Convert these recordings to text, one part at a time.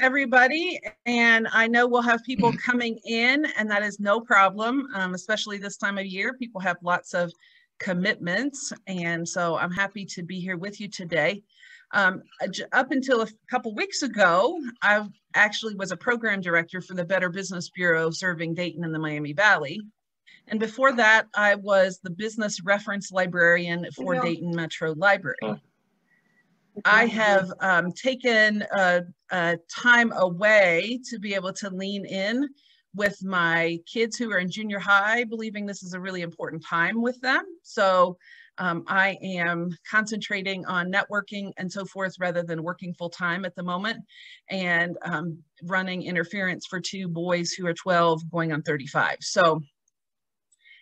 everybody. And I know we'll have people coming in, and that is no problem, um, especially this time of year. People have lots of commitments. And so I'm happy to be here with you today. Um, up until a couple weeks ago, I actually was a program director for the Better Business Bureau serving Dayton and the Miami Valley. And before that, I was the business reference librarian for Dayton Metro Library. I have um, taken a, a, time away to be able to lean in with my kids who are in junior high, believing this is a really important time with them. So um, I am concentrating on networking and so forth rather than working full time at the moment and um, running interference for two boys who are 12 going on 35. So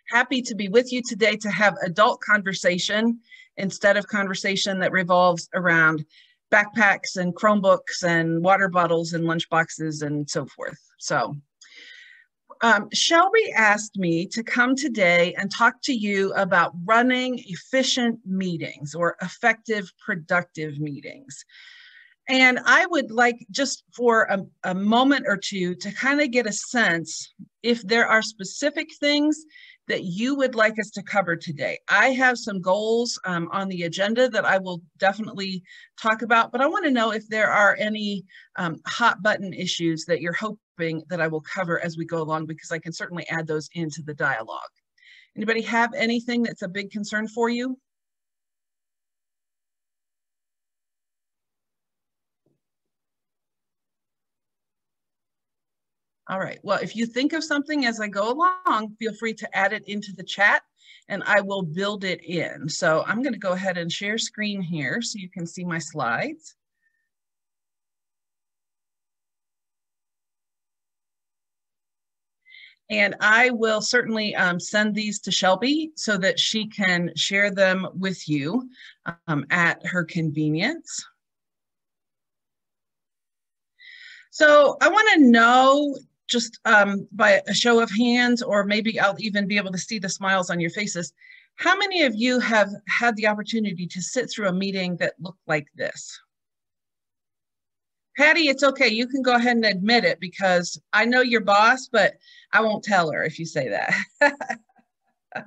happy to be with you today to have adult conversation instead of conversation that revolves around backpacks and Chromebooks and water bottles and lunch boxes and so forth. So um, Shelby asked me to come today and talk to you about running efficient meetings or effective, productive meetings. And I would like just for a, a moment or two to kind of get a sense if there are specific things that you would like us to cover today. I have some goals um, on the agenda that I will definitely talk about, but I want to know if there are any um, hot button issues that you're hoping that I will cover as we go along, because I can certainly add those into the dialogue. Anybody have anything that's a big concern for you? All right, well, if you think of something as I go along, feel free to add it into the chat and I will build it in. So I'm gonna go ahead and share screen here so you can see my slides. And I will certainly um, send these to Shelby so that she can share them with you um, at her convenience. So I want to know just um, by a show of hands, or maybe I'll even be able to see the smiles on your faces. How many of you have had the opportunity to sit through a meeting that looked like this? Patty, it's okay. You can go ahead and admit it because I know your boss, but I won't tell her if you say that.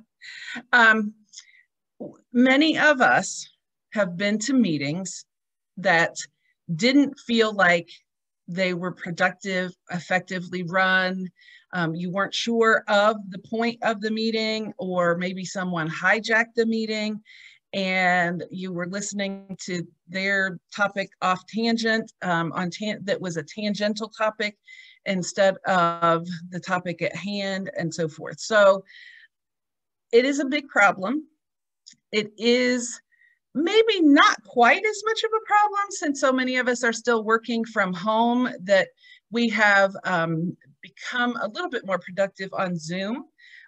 um, many of us have been to meetings that didn't feel like they were productive, effectively run. Um, you weren't sure of the point of the meeting, or maybe someone hijacked the meeting and you were listening to their topic off tangent um, on tan that was a tangential topic instead of the topic at hand and so forth. So it is a big problem. It is maybe not quite as much of a problem since so many of us are still working from home that we have um, become a little bit more productive on Zoom.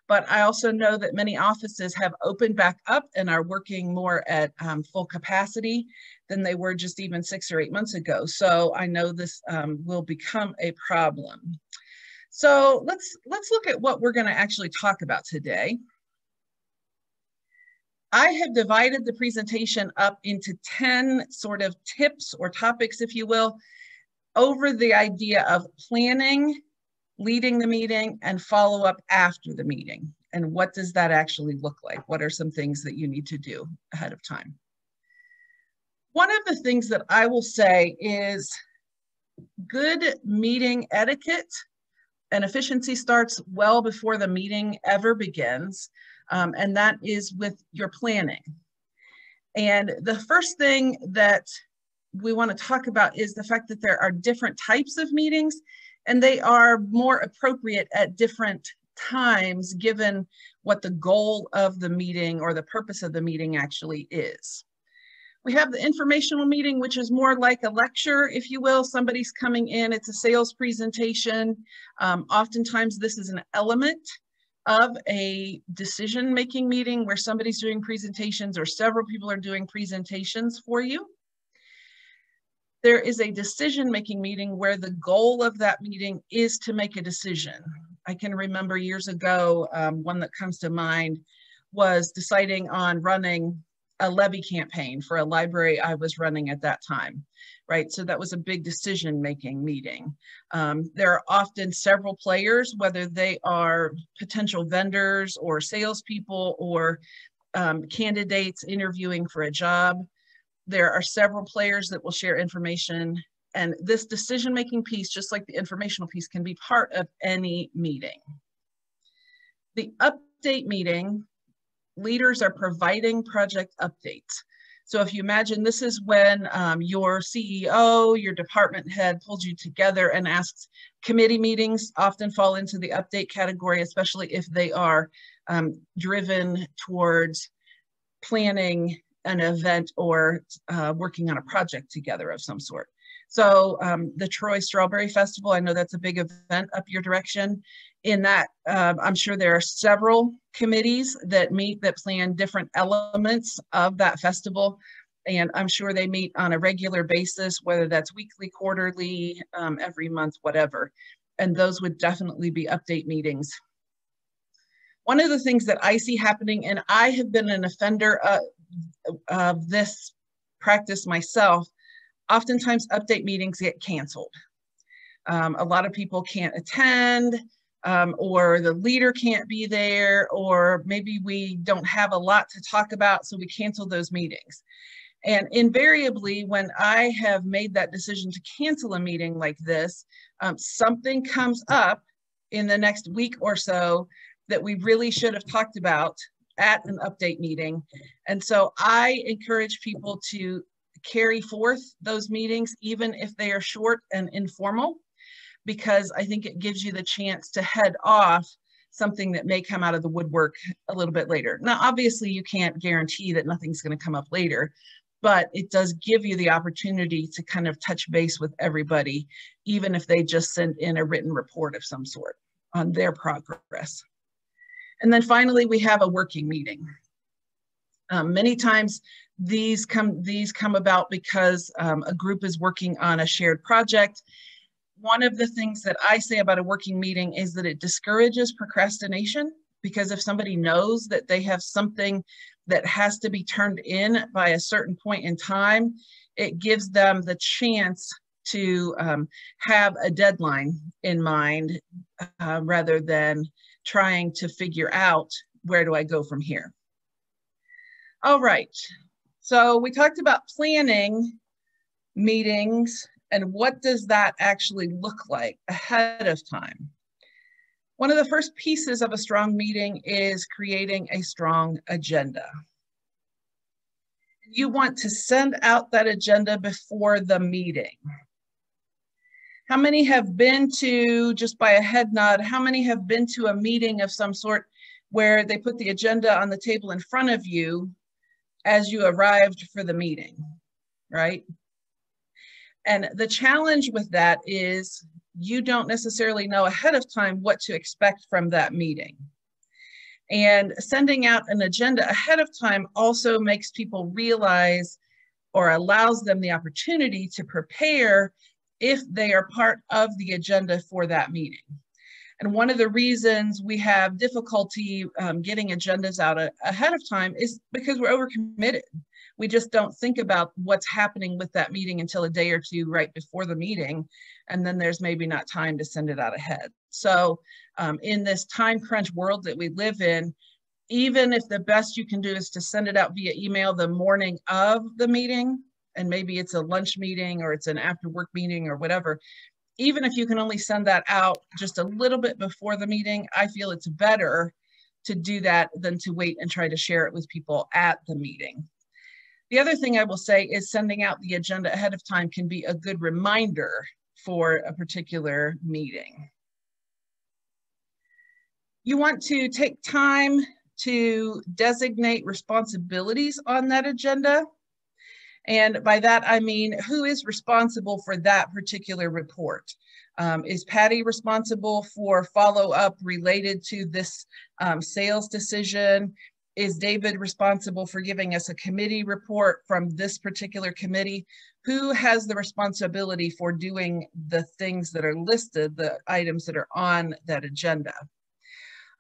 But I also know that many offices have opened back up and are working more at um, full capacity than they were just even six or eight months ago. So I know this um, will become a problem. So let's, let's look at what we're gonna actually talk about today. I have divided the presentation up into 10 sort of tips or topics, if you will, over the idea of planning, leading the meeting, and follow up after the meeting. And what does that actually look like? What are some things that you need to do ahead of time? One of the things that I will say is good meeting etiquette and efficiency starts well before the meeting ever begins um, and that is with your planning. And the first thing that we want to talk about is the fact that there are different types of meetings and they are more appropriate at different times given what the goal of the meeting or the purpose of the meeting actually is. We have the informational meeting, which is more like a lecture, if you will. Somebody's coming in, it's a sales presentation. Um, oftentimes this is an element of a decision-making meeting where somebody's doing presentations or several people are doing presentations for you. There is a decision-making meeting where the goal of that meeting is to make a decision. I can remember years ago, um, one that comes to mind was deciding on running a levy campaign for a library I was running at that time, right? So that was a big decision making meeting. Um, there are often several players, whether they are potential vendors or salespeople or um, candidates interviewing for a job. There are several players that will share information and this decision making piece, just like the informational piece, can be part of any meeting. The update meeting leaders are providing project updates. So if you imagine this is when um, your CEO, your department head pulls you together and asks, committee meetings often fall into the update category, especially if they are um, driven towards planning an event or uh, working on a project together of some sort. So um, the Troy Strawberry Festival, I know that's a big event up your direction in that uh, I'm sure there are several committees that meet that plan different elements of that festival. And I'm sure they meet on a regular basis, whether that's weekly, quarterly, um, every month, whatever. And those would definitely be update meetings. One of the things that I see happening, and I have been an offender of, of this practice myself, oftentimes update meetings get canceled. Um, a lot of people can't attend um, or the leader can't be there, or maybe we don't have a lot to talk about, so we cancel those meetings. And invariably, when I have made that decision to cancel a meeting like this, um, something comes up in the next week or so that we really should have talked about at an update meeting. And so I encourage people to carry forth those meetings, even if they are short and informal because I think it gives you the chance to head off something that may come out of the woodwork a little bit later. Now, obviously, you can't guarantee that nothing's going to come up later, but it does give you the opportunity to kind of touch base with everybody, even if they just send in a written report of some sort on their progress. And then finally, we have a working meeting. Um, many times these come these come about because um, a group is working on a shared project one of the things that I say about a working meeting is that it discourages procrastination because if somebody knows that they have something that has to be turned in by a certain point in time, it gives them the chance to um, have a deadline in mind uh, rather than trying to figure out where do I go from here. All right, so we talked about planning meetings and what does that actually look like ahead of time? One of the first pieces of a strong meeting is creating a strong agenda. You want to send out that agenda before the meeting. How many have been to, just by a head nod, how many have been to a meeting of some sort where they put the agenda on the table in front of you as you arrived for the meeting, right? And the challenge with that is you don't necessarily know ahead of time what to expect from that meeting. And sending out an agenda ahead of time also makes people realize or allows them the opportunity to prepare if they are part of the agenda for that meeting. And one of the reasons we have difficulty um, getting agendas out a, ahead of time is because we're overcommitted we just don't think about what's happening with that meeting until a day or two right before the meeting and then there's maybe not time to send it out ahead. So um, in this time crunch world that we live in even if the best you can do is to send it out via email the morning of the meeting and maybe it's a lunch meeting or it's an after work meeting or whatever even if you can only send that out just a little bit before the meeting i feel it's better to do that than to wait and try to share it with people at the meeting the other thing I will say is sending out the agenda ahead of time can be a good reminder for a particular meeting. You want to take time to designate responsibilities on that agenda. And by that, I mean, who is responsible for that particular report? Um, is Patty responsible for follow up related to this um, sales decision? Is David responsible for giving us a committee report from this particular committee? Who has the responsibility for doing the things that are listed, the items that are on that agenda?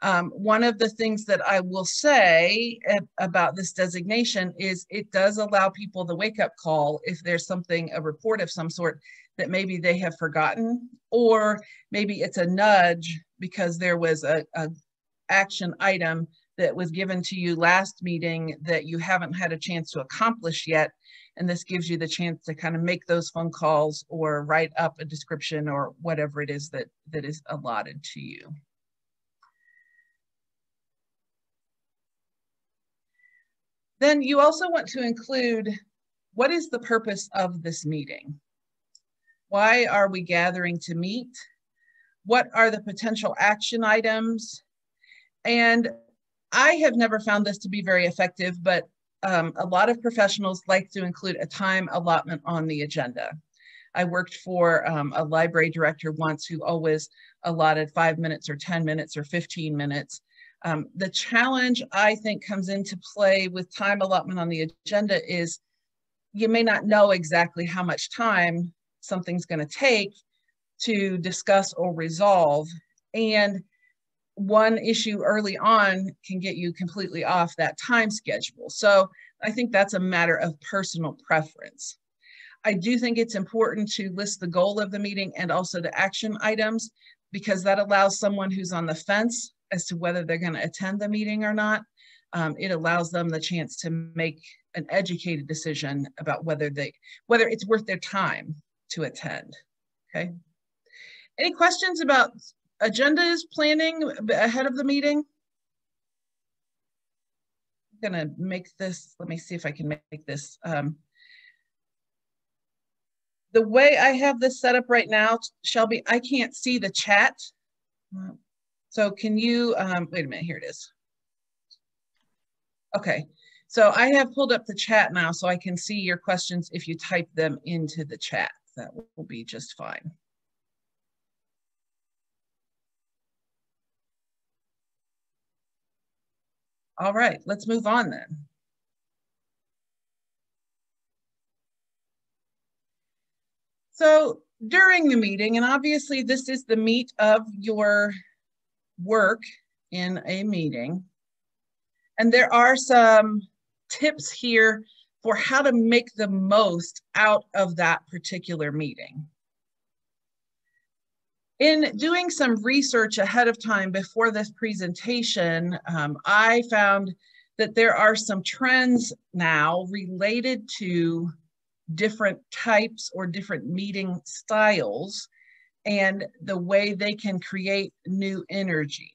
Um, one of the things that I will say about this designation is it does allow people the wake up call if there's something, a report of some sort that maybe they have forgotten, or maybe it's a nudge because there was a, a action item that was given to you last meeting that you haven't had a chance to accomplish yet. And this gives you the chance to kind of make those phone calls or write up a description or whatever it is that, that is allotted to you. Then you also want to include what is the purpose of this meeting? Why are we gathering to meet? What are the potential action items? And I have never found this to be very effective, but um, a lot of professionals like to include a time allotment on the agenda. I worked for um, a library director once who always allotted five minutes or 10 minutes or 15 minutes um, the challenge I think comes into play with time allotment on the agenda is you may not know exactly how much time something's going to take to discuss or resolve. And one issue early on can get you completely off that time schedule. So I think that's a matter of personal preference. I do think it's important to list the goal of the meeting and also the action items because that allows someone who's on the fence as to whether they're going to attend the meeting or not. Um, it allows them the chance to make an educated decision about whether they whether it's worth their time to attend. Okay. Any questions about agendas planning ahead of the meeting? I'm gonna make this, let me see if I can make this. Um, the way I have this set up right now, Shelby, I can't see the chat. So can you, um, wait a minute, here it is. Okay, so I have pulled up the chat now so I can see your questions if you type them into the chat. That will be just fine. All right, let's move on then. So during the meeting, and obviously this is the meat of your work in a meeting. And there are some tips here for how to make the most out of that particular meeting. In doing some research ahead of time before this presentation, um, I found that there are some trends now related to different types or different meeting styles and the way they can create new energy.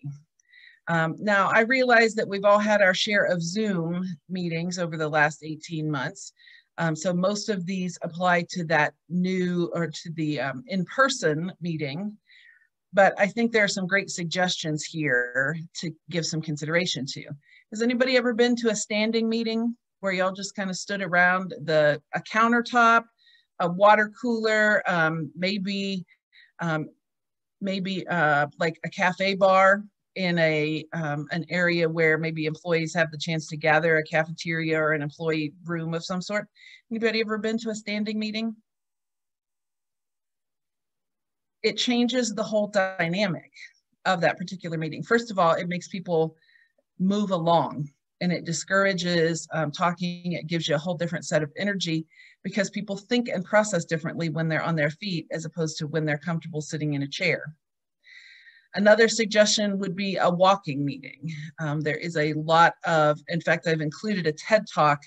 Um, now, I realize that we've all had our share of Zoom meetings over the last 18 months. Um, so most of these apply to that new or to the um, in-person meeting. But I think there are some great suggestions here to give some consideration to. Has anybody ever been to a standing meeting where y'all just kind of stood around the a countertop, a water cooler, um, maybe um, maybe uh, like a cafe bar in a um, an area where maybe employees have the chance to gather, a cafeteria or an employee room of some sort. Anybody ever been to a standing meeting? It changes the whole dynamic of that particular meeting. First of all, it makes people move along and it discourages um, talking. It gives you a whole different set of energy because people think and process differently when they're on their feet as opposed to when they're comfortable sitting in a chair. Another suggestion would be a walking meeting. Um, there is a lot of, in fact, I've included a TED talk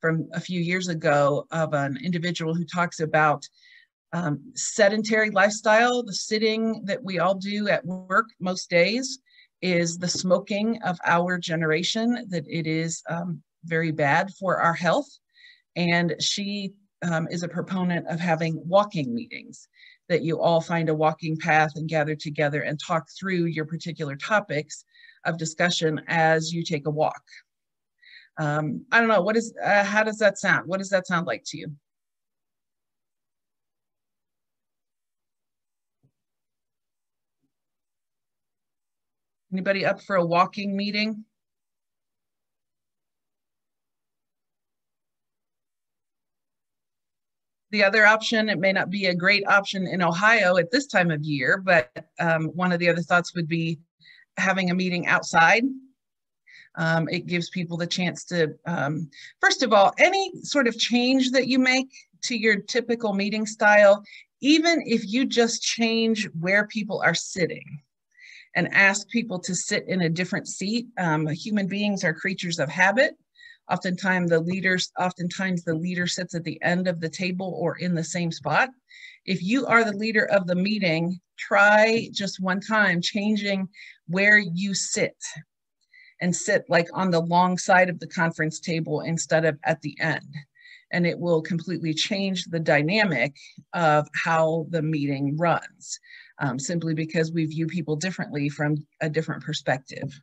from a few years ago of an individual who talks about um, sedentary lifestyle, the sitting that we all do at work most days is the smoking of our generation, that it is um, very bad for our health. And she um, is a proponent of having walking meetings, that you all find a walking path and gather together and talk through your particular topics of discussion as you take a walk. Um, I don't know, what is, uh, how does that sound? What does that sound like to you? Anybody up for a walking meeting? the other option, it may not be a great option in Ohio at this time of year, but um, one of the other thoughts would be having a meeting outside. Um, it gives people the chance to, um, first of all, any sort of change that you make to your typical meeting style, even if you just change where people are sitting and ask people to sit in a different seat. Um, human beings are creatures of habit. Oftentimes the leaders, oftentimes the leader sits at the end of the table or in the same spot. If you are the leader of the meeting, try just one time changing where you sit and sit like on the long side of the conference table instead of at the end. And it will completely change the dynamic of how the meeting runs um, simply because we view people differently from a different perspective.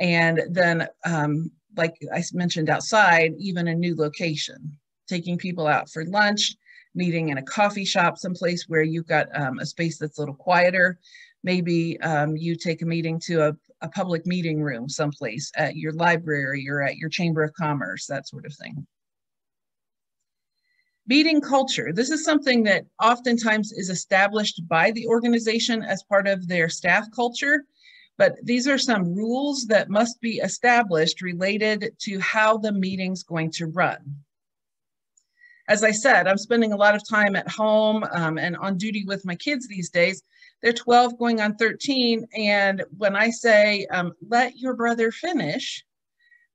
And then, um, like I mentioned outside, even a new location, taking people out for lunch, meeting in a coffee shop, someplace where you've got um, a space that's a little quieter. Maybe um, you take a meeting to a, a public meeting room someplace at your library or at your chamber of commerce, that sort of thing. Meeting culture. This is something that oftentimes is established by the organization as part of their staff culture, but these are some rules that must be established related to how the meeting's going to run. As I said, I'm spending a lot of time at home um, and on duty with my kids these days. They're 12 going on 13, and when I say, um, let your brother finish,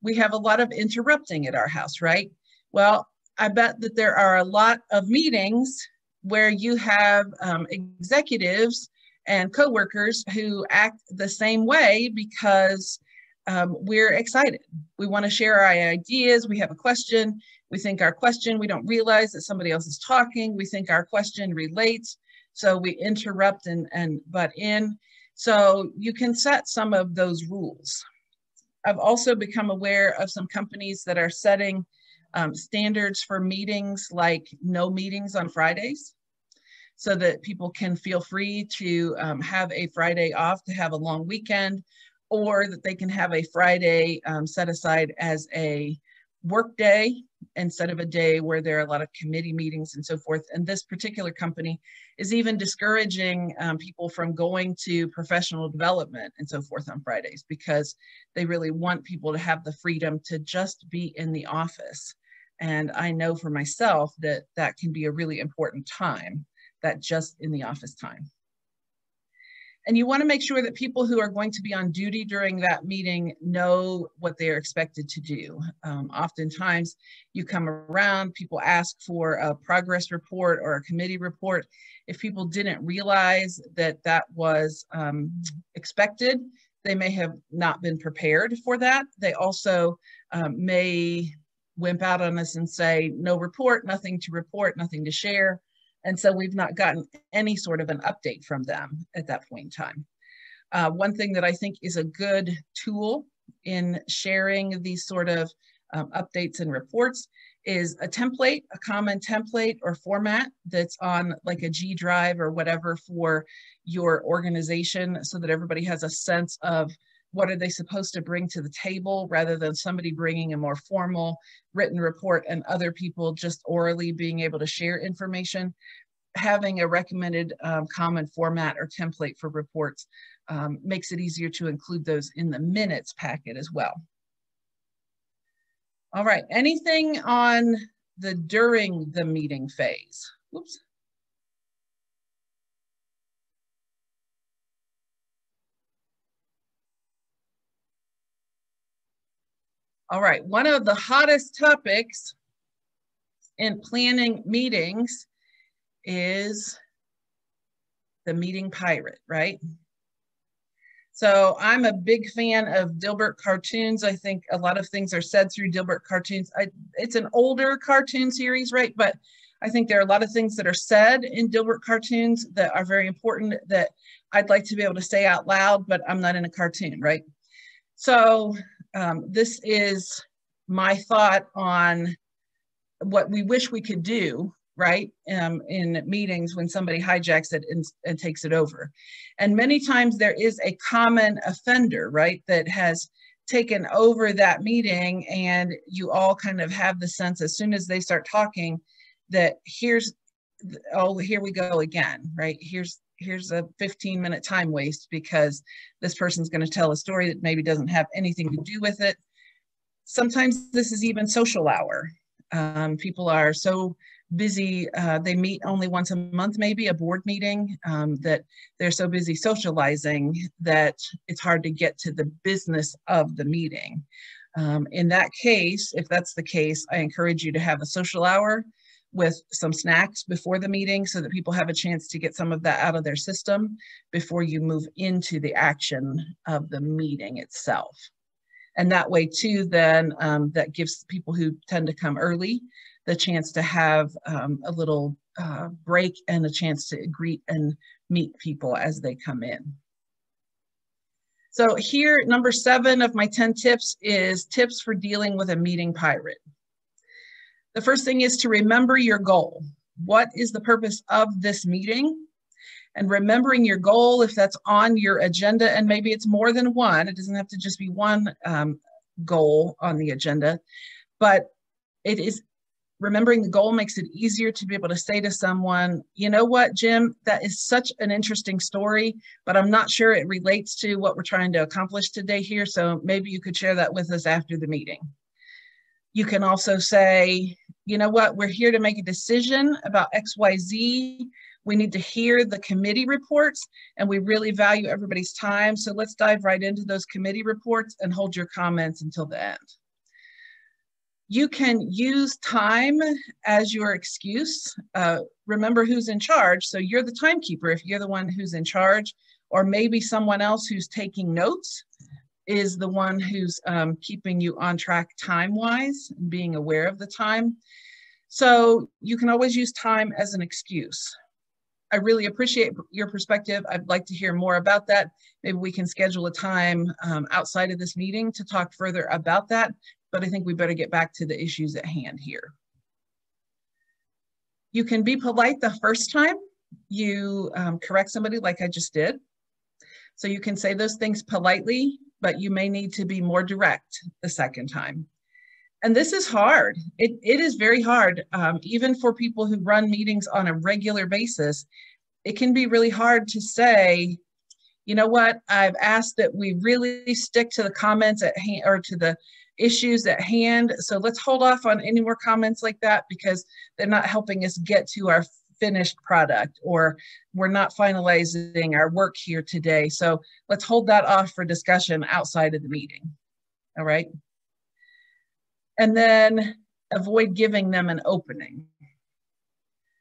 we have a lot of interrupting at our house, right? Well, I bet that there are a lot of meetings where you have um, executives and coworkers who act the same way because um, we're excited. We want to share our ideas. We have a question. We think our question, we don't realize that somebody else is talking. We think our question relates. So we interrupt and, and butt in. So you can set some of those rules. I've also become aware of some companies that are setting um, standards for meetings like no meetings on Fridays so that people can feel free to um, have a Friday off to have a long weekend or that they can have a Friday um, set aside as a work day instead of a day where there are a lot of committee meetings and so forth. And this particular company is even discouraging um, people from going to professional development and so forth on Fridays because they really want people to have the freedom to just be in the office. And I know for myself that that can be a really important time, that just in the office time. And you want to make sure that people who are going to be on duty during that meeting know what they're expected to do. Um, oftentimes you come around, people ask for a progress report or a committee report. If people didn't realize that that was um, expected, they may have not been prepared for that. They also um, may wimp out on us and say, no report, nothing to report, nothing to share. And so we've not gotten any sort of an update from them at that point in time. Uh, one thing that I think is a good tool in sharing these sort of um, updates and reports is a template, a common template or format that's on like a G drive or whatever for your organization so that everybody has a sense of what are they supposed to bring to the table rather than somebody bringing a more formal written report and other people just orally being able to share information having a recommended um, common format or template for reports um, makes it easier to include those in the minutes packet as well. All right, anything on the during the meeting phase? Whoops. All right, one of the hottest topics in planning meetings is the meeting pirate, right? So I'm a big fan of Dilbert cartoons. I think a lot of things are said through Dilbert cartoons. I, it's an older cartoon series, right? But I think there are a lot of things that are said in Dilbert cartoons that are very important that I'd like to be able to say out loud, but I'm not in a cartoon, right? So um, this is my thought on what we wish we could do right um, in meetings when somebody hijacks it and, and takes it over. And many times there is a common offender right that has taken over that meeting and you all kind of have the sense as soon as they start talking that here's oh here we go again right? Here's here's a 15 minute time waste because this person's going to tell a story that maybe doesn't have anything to do with it. Sometimes this is even social hour. Um, people are so busy, uh, they meet only once a month, maybe a board meeting, um, that they're so busy socializing that it's hard to get to the business of the meeting. Um, in that case, if that's the case, I encourage you to have a social hour with some snacks before the meeting so that people have a chance to get some of that out of their system before you move into the action of the meeting itself. And that way too, then um, that gives people who tend to come early the chance to have um, a little uh, break and a chance to greet and meet people as they come in. So here, number seven of my 10 tips is tips for dealing with a meeting pirate. The first thing is to remember your goal. What is the purpose of this meeting? And remembering your goal, if that's on your agenda, and maybe it's more than one, it doesn't have to just be one um, goal on the agenda, but it is remembering the goal makes it easier to be able to say to someone, you know what, Jim, that is such an interesting story, but I'm not sure it relates to what we're trying to accomplish today here. So maybe you could share that with us after the meeting. You can also say, you know what, we're here to make a decision about XYZ. We need to hear the committee reports and we really value everybody's time. So let's dive right into those committee reports and hold your comments until the end. You can use time as your excuse. Uh, remember who's in charge. So you're the timekeeper if you're the one who's in charge, or maybe someone else who's taking notes is the one who's um, keeping you on track time-wise, being aware of the time. So you can always use time as an excuse. I really appreciate your perspective. I'd like to hear more about that. Maybe we can schedule a time um, outside of this meeting to talk further about that, but I think we better get back to the issues at hand here. You can be polite the first time you um, correct somebody like I just did. So you can say those things politely but you may need to be more direct the second time. And this is hard. It, it is very hard, um, even for people who run meetings on a regular basis. It can be really hard to say, you know what, I've asked that we really stick to the comments at hand or to the issues at hand. So let's hold off on any more comments like that because they're not helping us get to our finished product or we're not finalizing our work here today. So let's hold that off for discussion outside of the meeting. All right. And then avoid giving them an opening.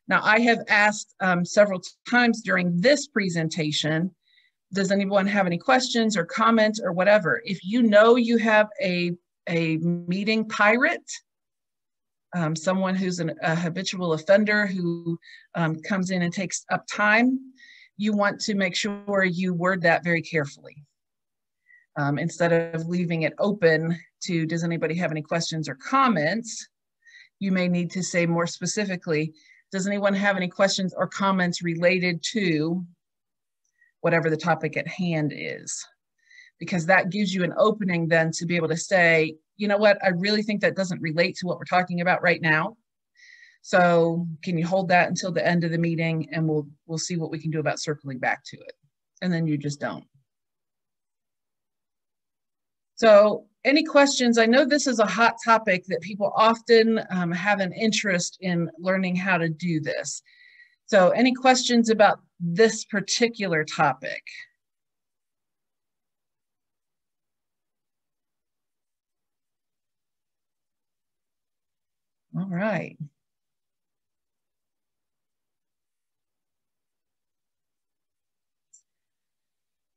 Now I have asked um, several times during this presentation, does anyone have any questions or comments or whatever? If you know you have a, a meeting pirate, um, someone who's an, a habitual offender who um, comes in and takes up time, you want to make sure you word that very carefully. Um, instead of leaving it open to, does anybody have any questions or comments? You may need to say more specifically, does anyone have any questions or comments related to whatever the topic at hand is? Because that gives you an opening then to be able to say, you know what, I really think that doesn't relate to what we're talking about right now. So can you hold that until the end of the meeting and we'll we'll see what we can do about circling back to it. And then you just don't. So any questions? I know this is a hot topic that people often um, have an interest in learning how to do this. So any questions about this particular topic? All right.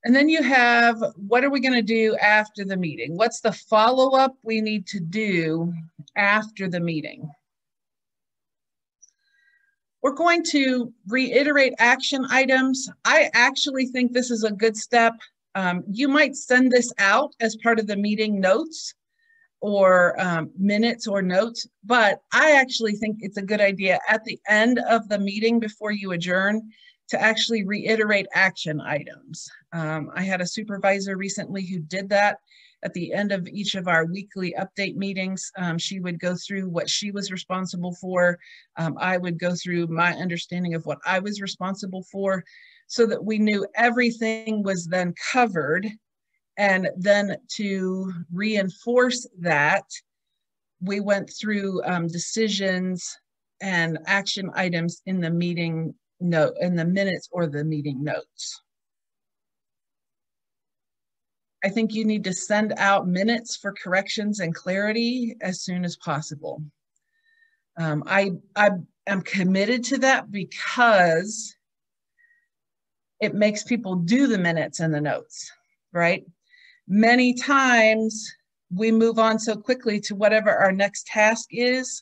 And then you have, what are we going to do after the meeting? What's the follow-up we need to do after the meeting? We're going to reiterate action items. I actually think this is a good step. Um, you might send this out as part of the meeting notes or um, minutes or notes, but I actually think it's a good idea at the end of the meeting before you adjourn to actually reiterate action items. Um, I had a supervisor recently who did that at the end of each of our weekly update meetings. Um, she would go through what she was responsible for. Um, I would go through my understanding of what I was responsible for. so that we knew everything was then covered. And then to reinforce that, we went through um, decisions and action items in the meeting note, in the minutes or the meeting notes. I think you need to send out minutes for corrections and clarity as soon as possible. Um, I, I am committed to that because it makes people do the minutes and the notes, right? Many times we move on so quickly to whatever our next task is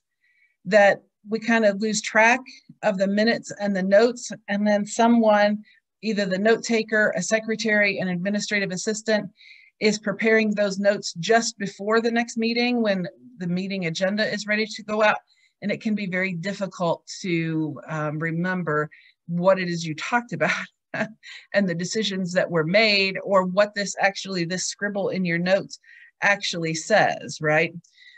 that we kind of lose track of the minutes and the notes. And then someone, either the note taker, a secretary, an administrative assistant, is preparing those notes just before the next meeting when the meeting agenda is ready to go out. And it can be very difficult to um, remember what it is you talked about and the decisions that were made or what this actually, this scribble in your notes actually says, right?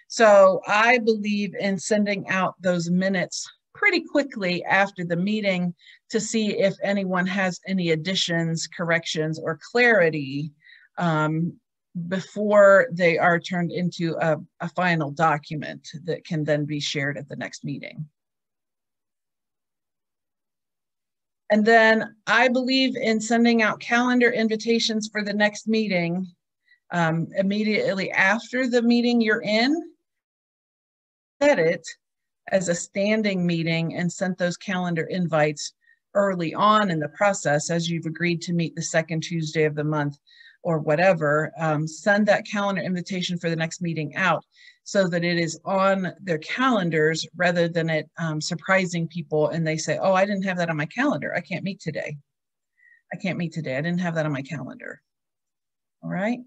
So I believe in sending out those minutes pretty quickly after the meeting to see if anyone has any additions, corrections, or clarity um, before they are turned into a, a final document that can then be shared at the next meeting. And then I believe in sending out calendar invitations for the next meeting um, immediately after the meeting you're in. Set it as a standing meeting and sent those calendar invites early on in the process as you've agreed to meet the second Tuesday of the month or whatever, um, send that calendar invitation for the next meeting out so that it is on their calendars rather than it um, surprising people and they say, oh, I didn't have that on my calendar. I can't meet today. I can't meet today. I didn't have that on my calendar. All right.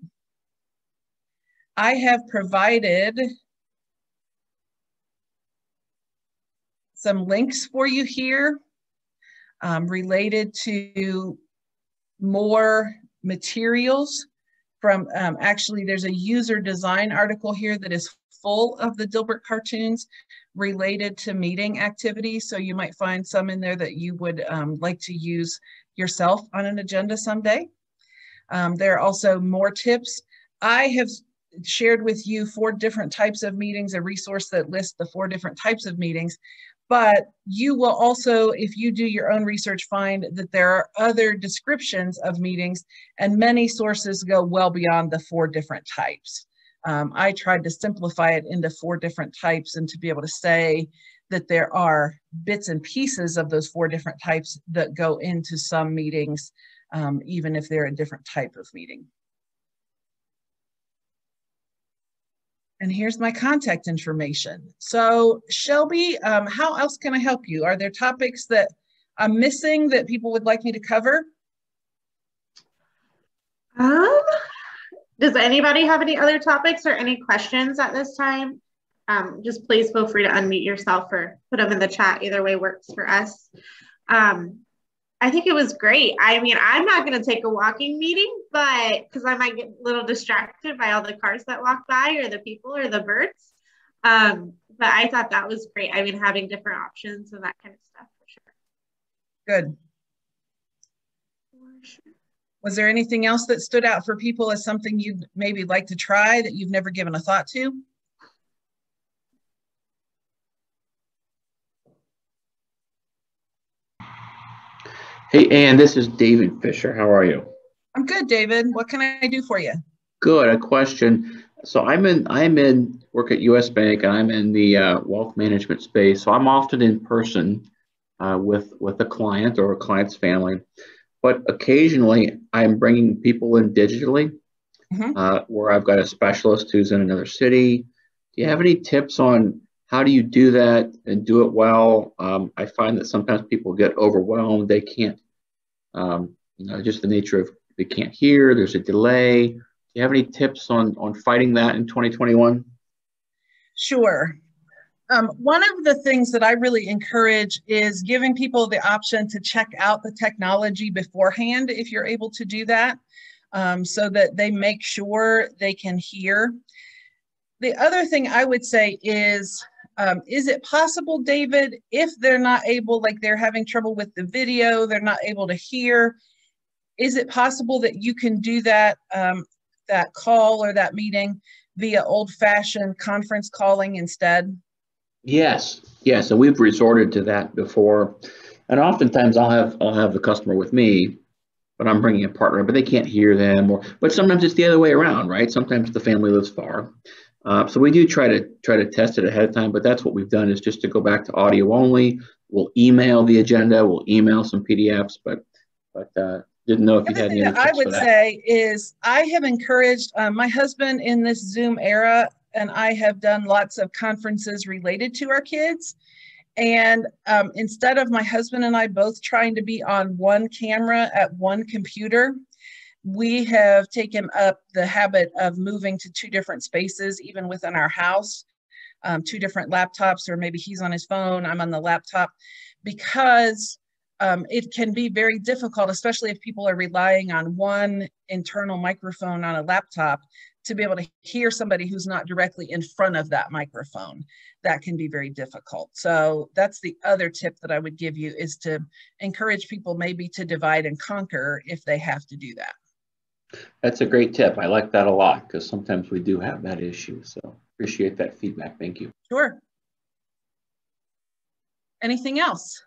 I have provided some links for you here um, related to more materials from um, actually there's a user design article here that is full of the Dilbert cartoons related to meeting activities. So you might find some in there that you would um, like to use yourself on an agenda someday. Um, there are also more tips. I have shared with you four different types of meetings, a resource that lists the four different types of meetings but you will also, if you do your own research, find that there are other descriptions of meetings and many sources go well beyond the four different types. Um, I tried to simplify it into four different types and to be able to say that there are bits and pieces of those four different types that go into some meetings, um, even if they're a different type of meeting. And here's my contact information. So Shelby, um, how else can I help you? Are there topics that I'm missing that people would like me to cover? Um, does anybody have any other topics or any questions at this time? Um, just please feel free to unmute yourself or put them in the chat. Either way works for us. Um, I think it was great. I mean, I'm not going to take a walking meeting, but because I might get a little distracted by all the cars that walk by or the people or the birds. Um, but I thought that was great. I mean, having different options and that kind of stuff for sure. Good. Was there anything else that stood out for people as something you'd maybe like to try that you've never given a thought to? Hey, Ann, this is David Fisher. How are you? I'm good, David. What can I do for you? Good. A question. So I'm in I'm in work at U.S. Bank, and I'm in the uh, wealth management space. So I'm often in person uh, with with a client or a client's family, but occasionally I'm bringing people in digitally, mm-hmm. uh, where I've got a specialist who's in another city. Do you have any tips on how do you do that and do it well? Um, I find that sometimes people get overwhelmed. They can't, um, you know, just the nature of they can't hear. There's a delay. Do you have any tips on on fighting that in 2021? Sure. Um, one of the things that I really encourage is giving people the option to check out the technology beforehand if you're able to do that, um, so that they make sure they can hear. The other thing I would say is Um, is it possible, David, if they're not able, like they're having trouble with the video, they're not able to hear, is it possible that you can do that um, that call or that meeting via old-fashioned conference calling instead? Yes, yes, and we've resorted to that before. And oftentimes I'll have I'll have the customer with me, but I'm bringing a partner, but they can't hear them. Or but sometimes it's the other way around, right? Sometimes the family lives far, uh, so we do try to try to test it ahead of time. But that's what we've done is just to go back to audio only. We'll email the agenda. We'll email some PDFs, but but uh, didn't know if you had any. I would say is I have encouraged uh, my husband in this Zoom era, and I have done lots of conferences related to our kids. And um, instead of my husband and I both trying to be on one camera at one computer, we have taken up the habit of moving to two different spaces, even within our house, um, two different laptops, or maybe he's on his phone, I'm on the laptop, because um, it can be very difficult, especially if people are relying on one internal microphone on a laptop to be able to hear somebody who's not directly in front of that microphone. That can be very difficult. So that's the other tip that I would give you is to encourage people maybe to divide and conquer if they have to do that. That's a great tip. I like that a lot because sometimes we do have that issue. So appreciate that feedback. Thank you. Sure. Anything else?